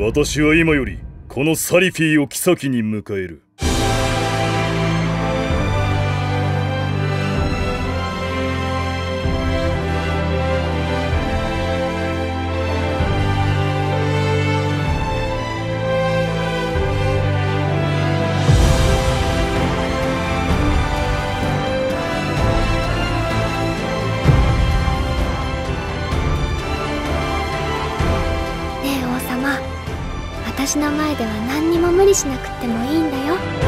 私は今よりこのサリフィーを妃に迎える。私の前では何にも無理しなくってもいいんだよ。